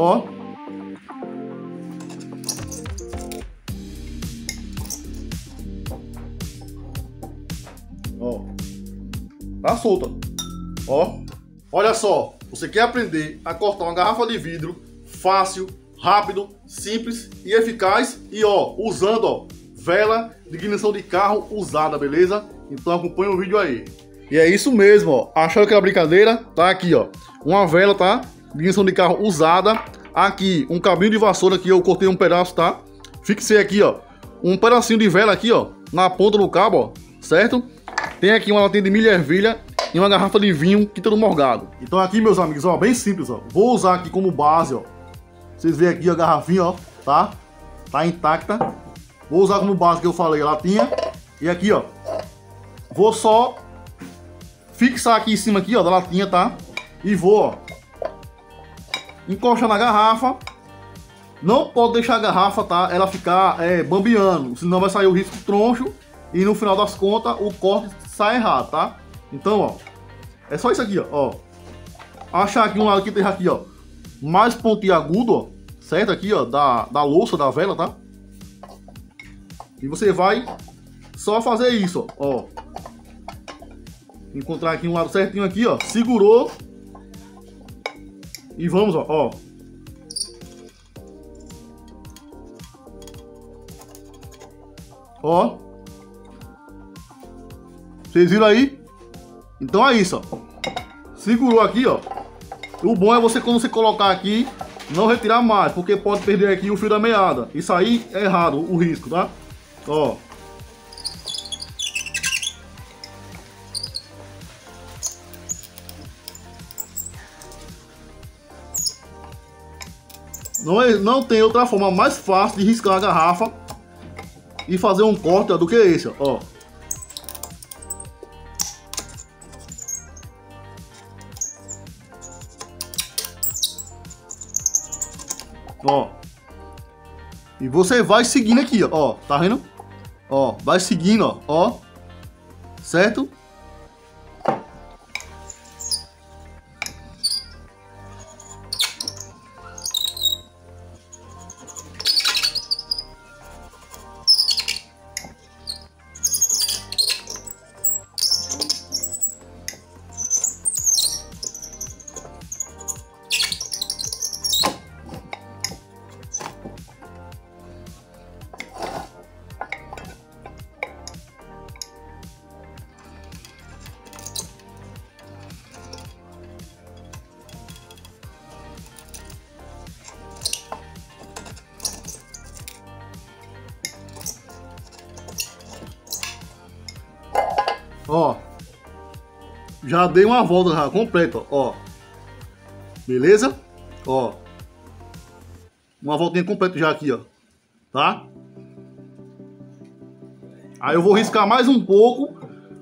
Ó. Ó. Tá solta. Ó. Olha só. Você quer aprender a cortar uma garrafa de vidro fácil, rápido, simples e eficaz e ó, usando ó, vela de ignição de carro usada, beleza? Então acompanha o vídeo aí. E é isso mesmo, ó. Acharam que era brincadeira? Tá aqui, ó. Uma vela, tá? De ignição de carro usada. Aqui, um cabinho de vassoura que eu cortei um pedaço, tá? Fixei aqui, ó. Um pedacinho de vela aqui, ó. Na ponta do cabo, ó. Certo? Tem aqui uma latinha de milho ervilha e uma garrafa de vinho quinta do morgado. Então aqui, meus amigos, ó, bem simples, ó. Vou usar aqui como base, ó. Vocês veem aqui a garrafinha, ó, tá? Tá intacta. Vou usar como base que eu falei, a latinha. E aqui, ó. Vou só fixar aqui em cima aqui, ó, da latinha, tá? E vou, ó, encostar na garrafa. Não pode deixar a garrafa, tá? Ela ficar é, senão vai sair o risco troncho e no final das contas o corte sai errado, tá? Então, ó, é só isso aqui, ó. ó. Achar aqui um lado que tem aqui, ó, mais pontiagudo, ó, certo? Aqui, ó, da, da louça, da vela, tá? E você vai só fazer isso, ó. Encontrar aqui um lado certinho aqui, ó. Segurou. E vamos, ó. ó. Ó. Vocês viram aí? Então é isso, ó. Segurou aqui, ó. O bom é você, quando você colocar aqui, não retirar mais, porque pode perder aqui o fio da meada. Isso aí é errado, o risco, tá? Ó. Não, é, não tem outra forma mais fácil de riscar a garrafa e fazer um corte do que esse, ó. Ó. E você vai seguindo aqui, ó. Tá vendo? Ó, vai seguindo, ó. ó certo? Ó. Já dei uma volta já, completa, ó. Beleza? Ó. Uma voltinha completa já aqui, ó. Tá? Aí eu vou riscar mais um pouco.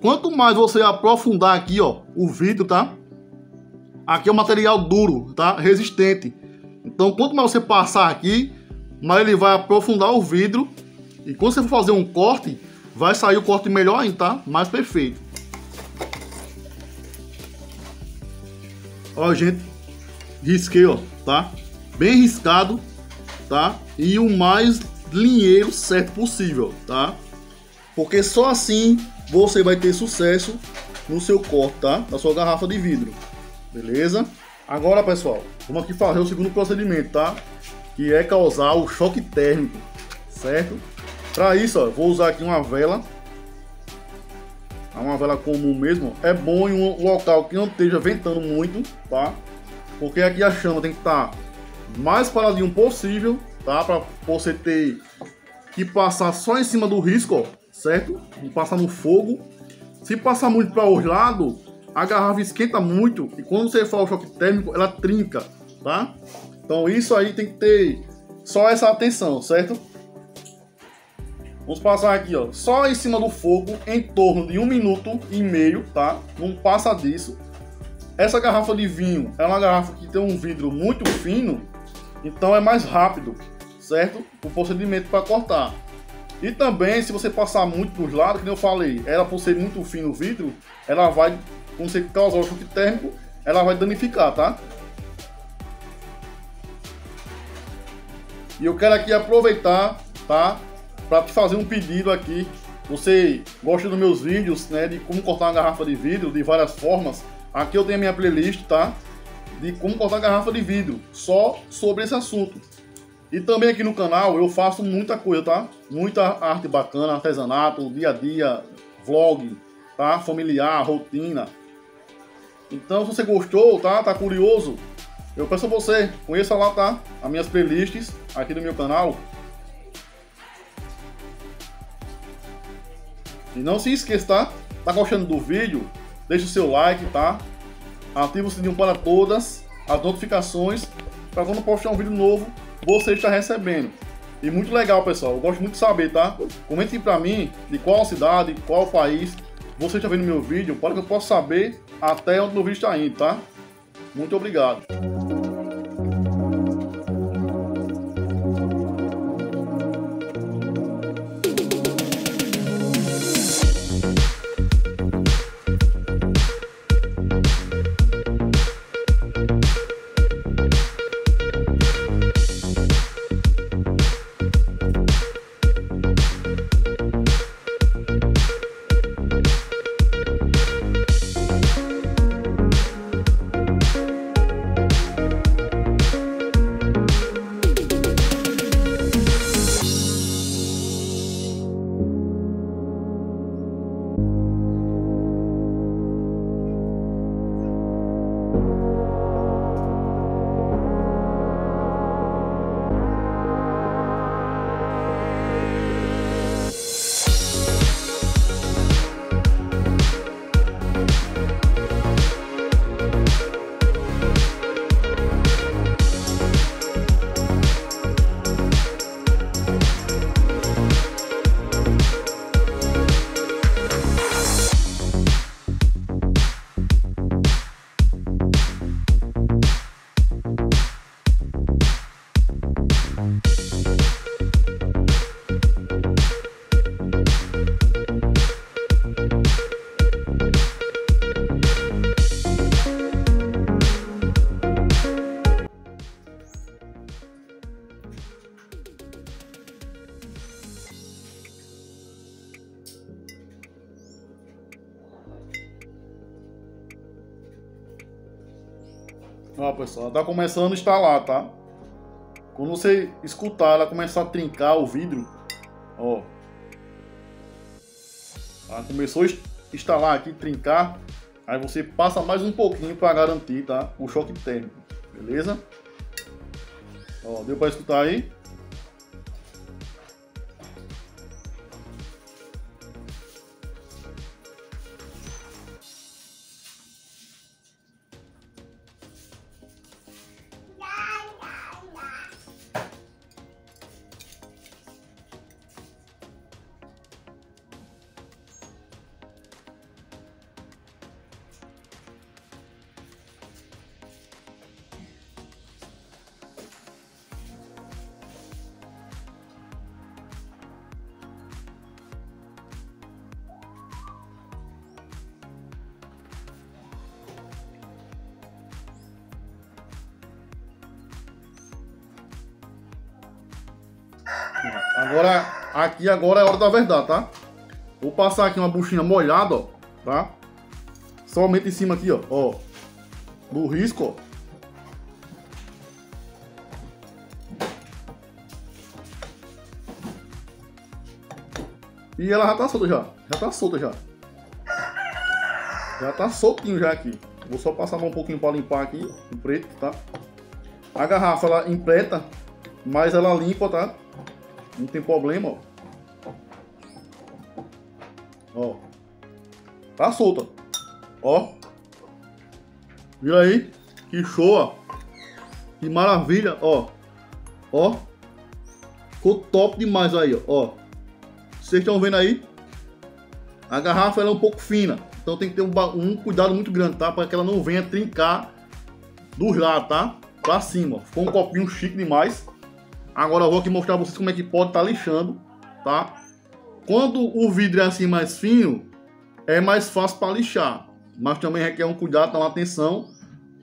Quanto mais você aprofundar aqui, ó, o vidro, tá? Aqui é um material duro, tá? Resistente. Então, quanto mais você passar aqui, mais ele vai aprofundar o vidro. E quando você for fazer um corte, Vai sair o corte melhor ainda, tá? Mais perfeito. Ó, gente. Risquei, ó, tá? Bem riscado, tá? E o mais linheiro certo possível, tá? Porque só assim você vai ter sucesso no seu corte, tá? Na sua garrafa de vidro. Beleza? Agora, pessoal, vamos aqui fazer o segundo procedimento, tá? Que é causar o choque térmico, certo? Para isso, ó, vou usar aqui uma vela. Uma vela comum mesmo. É bom em um local que não esteja ventando muito, tá? Porque aqui a chama tem que estar tá mais paradinho possível, tá? Para você ter que passar só em cima do risco, ó, certo? Não passar no fogo. Se passar muito para os lados, a garrafa esquenta muito e quando você faz o choque térmico, ela trinca, tá? Então isso aí tem que ter só essa atenção, certo? Vamos passar aqui, ó, só em cima do fogo, em torno de um minuto e meio, tá? Não passa disso. Essa garrafa de vinho é uma garrafa que tem um vidro muito fino, então é mais rápido, certo? O procedimento para cortar. E também, se você passar muito nos lados, como eu falei, ela por ser muito fino o vidro, ela vai, quando você causar o choque térmico, ela vai danificar, tá? E eu quero aqui aproveitar, tá? Para te fazer um pedido aqui. Você gosta dos meus vídeos, né? De como cortar uma garrafa de vidro de várias formas. Aqui eu tenho a minha playlist, tá? De como cortar garrafa de vidro, só sobre esse assunto. E também aqui no canal eu faço muita coisa, tá? Muita arte bacana, artesanato, dia a dia, vlog, tá? Familiar, rotina. Então se você gostou, tá? Tá curioso? Eu peço a você, conheça lá, tá? As minhas playlists aqui no meu canal. E não se esqueça, tá? Tá gostando do vídeo? Deixe o seu like, tá? Ative o sininho para todas as notificações para quando postar um vídeo novo você está recebendo. E muito legal, pessoal. Eu gosto muito de saber, tá? Comente para mim de qual cidade, qual país você está vendo meu vídeo, para que eu possa saber até onde o vídeo está indo, tá? Muito obrigado. Ó, pessoal, ela tá começando a instalar, tá? Quando você escutar ela começar a trincar o vidro, ó. Ela começou a instalar aqui, trincar. Aí você passa mais um pouquinho para garantir, tá? O choque térmico, beleza? Ó, deu para escutar aí? Agora, aqui agora é hora da verdade, tá? Vou passar aqui uma buchinha molhada, ó, tá? Somente em cima aqui, ó, ó. Do risco, ó. E ela já tá solta já. Já tá solta já. Já tá soltinho já aqui. Vou só passar um pouquinho para limpar aqui, o preto, tá? A garrafa ela empreta, mas ela limpa, tá? Não tem problema, ó. Ó. Tá solta. Ó. Viu aí? Que show, ó. Que maravilha, ó. Ó. Ficou top demais aí, ó. Vocês estão vendo aí? A garrafa ela é um pouco fina. Então tem que ter um, um cuidado muito grande, tá? Para que ela não venha trincar dos lados, tá? Pra cima. Ficou um copinho chique demais. Agora eu vou aqui mostrar pra vocês como é que pode estar tá lixando, tá? Quando o vidro é assim mais fino, é mais fácil para lixar. Mas também requer um cuidado, uma atenção,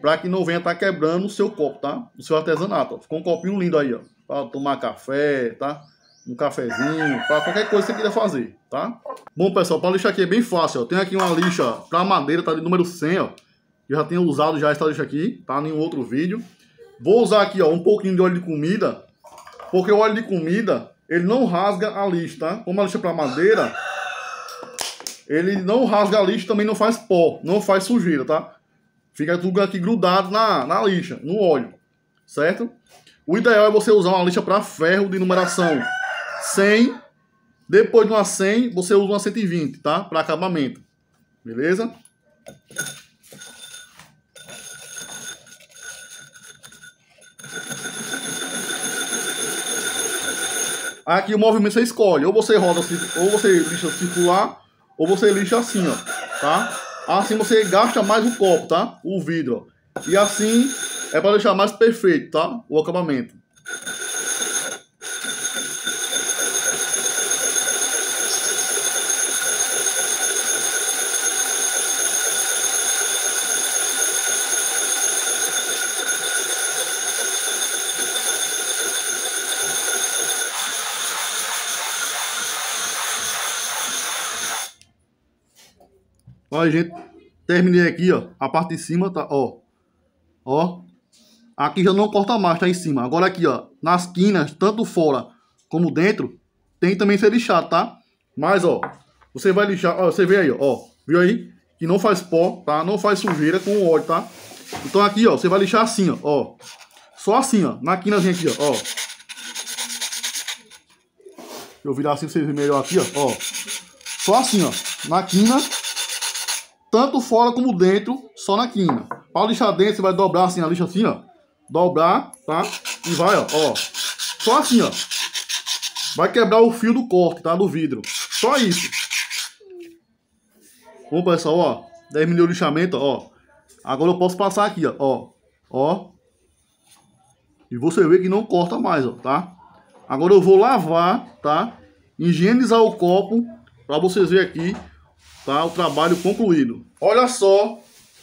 para que não venha estar tá quebrando o seu copo, tá? O seu artesanato, ó. Ficou um copinho lindo aí, ó. Para tomar café, tá? Um cafezinho, para qualquer coisa que você queira fazer, tá? Bom, pessoal, para lixar aqui é bem fácil, ó. Tem aqui uma lixa para madeira, tá de número 100, ó. Eu já tenho usado já essa lixa aqui, tá? Em outro vídeo. Vou usar aqui, ó, um pouquinho de óleo de comida, porque o óleo de comida, ele não rasga a lixa, tá? Como a lixa para madeira, ele não rasga a lixa, também não faz pó, não faz sujeira, tá? Fica tudo aqui grudado na, na lixa, no óleo, certo? O ideal é você usar uma lixa para ferro de numeração 100. Depois de uma 100, você usa uma 120, tá? Para acabamento. Beleza? Aqui o movimento você escolhe. Ou você roda, ou você lixa circular, ou você lixa assim, ó. Tá? Assim você gasta mais o copo, tá? O vidro, ó. E assim é para deixar mais perfeito, tá? O acabamento. Ó, gente, terminei aqui, ó. A parte de cima tá, ó. Ó. Aqui já não corta mais, tá em cima. Agora aqui, ó. Nas quinas, tanto fora como dentro, tem também ser lixado, tá? Mas, ó. Você vai lixar, ó. Você vê aí, ó. Viu aí? Que não faz pó, tá? Não faz sujeira com óleo, tá? Então aqui, ó. Você vai lixar assim, ó. Só assim, ó. Na quinazinha aqui, ó. ó. Eu virar assim pra vocês verem melhor aqui, ó. ó. Só assim, ó. Na quina tanto fora como dentro, só na quina. Para lixar dentro, você vai dobrar assim, a lixa assim, ó. Dobrar, tá? E vai, ó, ó. Só assim, ó. Vai quebrar o fio do corte, tá? Do vidro. Só isso. Bom, pessoal, ó. Terminei o lixamento, ó. Agora eu posso passar aqui, ó. Ó. Ó. E você vê que não corta mais, ó, tá? Agora eu vou lavar, tá? Higienizar o copo, pra vocês verem aqui tá? O trabalho concluído. Olha só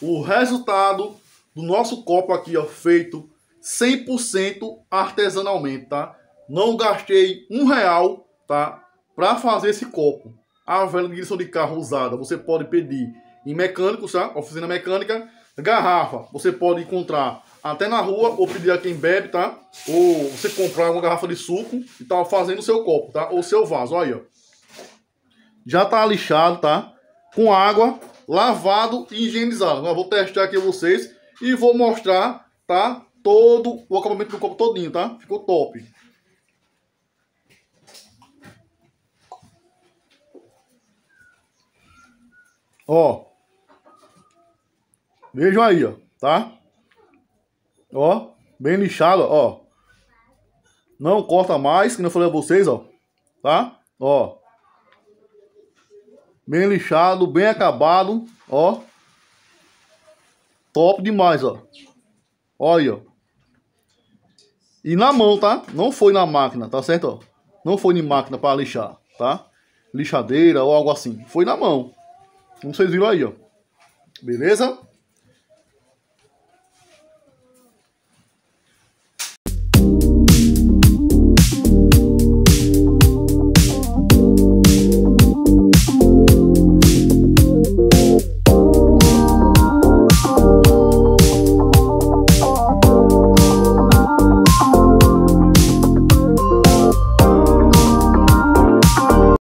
o resultado do nosso copo aqui, ó, feito 100% artesanalmente, tá? Não gastei um real, tá? Para fazer esse copo. A vela de ignição de carro usada, você pode pedir em mecânicos, tá? Oficina mecânica. Garrafa, você pode encontrar até na rua ou pedir a quem bebe, tá? Ou você comprar uma garrafa de suco e tá fazendo o seu copo, tá? Ou seu vaso, olha aí, ó. Já tá lixado, tá? Com água, lavado e higienizado. Eu vou testar aqui vocês e vou mostrar, tá? Todo o acabamento do copo todinho, tá? Ficou top. Ó. Vejam aí, ó, tá? Ó, bem lixado, ó. Não corta mais, que eu falei a vocês, ó. Tá? Ó. Bem lixado, bem acabado, ó. Top demais, ó. Olha, ó. E na mão, tá? Não foi na máquina, tá certo, ó? Não foi em máquina para lixar, tá? Lixadeira ou algo assim. Foi na mão. Como vocês viram aí, ó. Beleza?